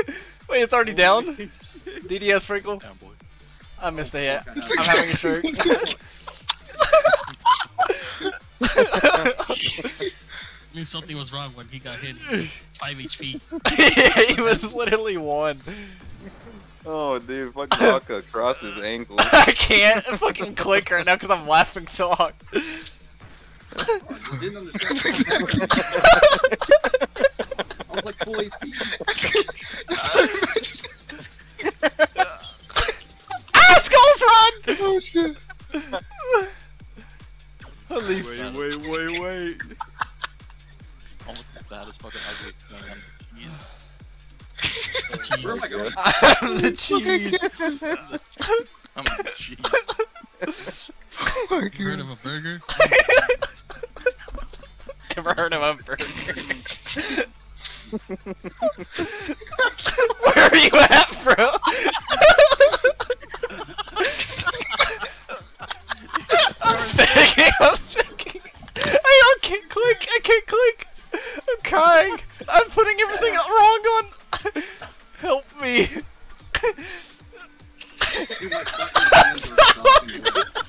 Wait, it's already down? DDS sprinkle? Down, boy. I missed oh, a hit. I'm having a stroke. knew something was wrong when he got hit. 5 HP. yeah, he was literally one. Oh, dude, fucking Waka crossed his ankle. I can't fucking click right now because I'm laughing so hard. I didn't understand. I was like full HP. Oh shit. Holy Wait, wait, wait, wait. Almost as bad as fucking ugly. Man. Jeez. Where am I going? I'm the cheese. I'm jeez. Oh my You heard of a burger? Never heard of a burger. Where are you at, click, click. I'm crying. I'm putting everything wrong on. Help me.